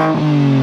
Mm-hmm.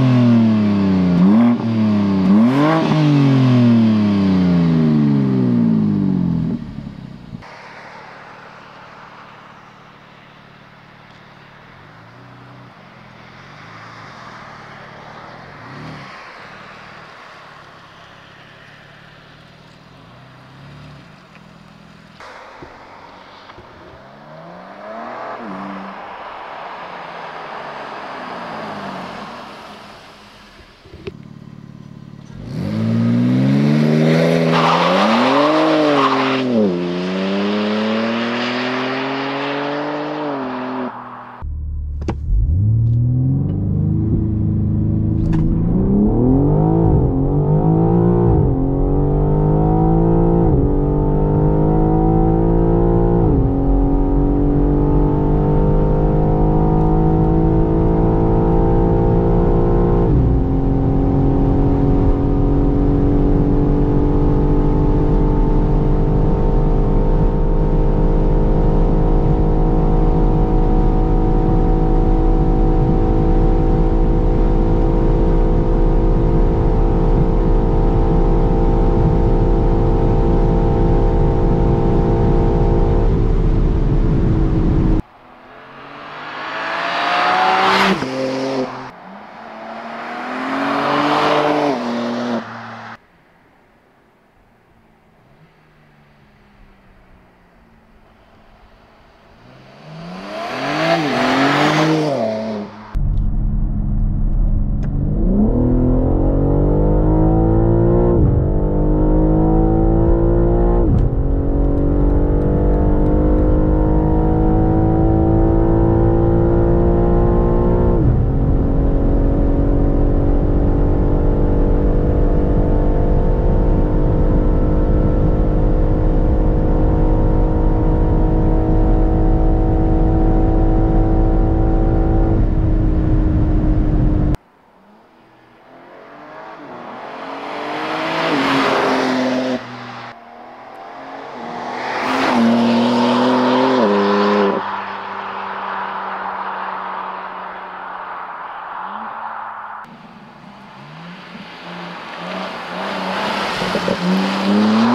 Mm-hmm.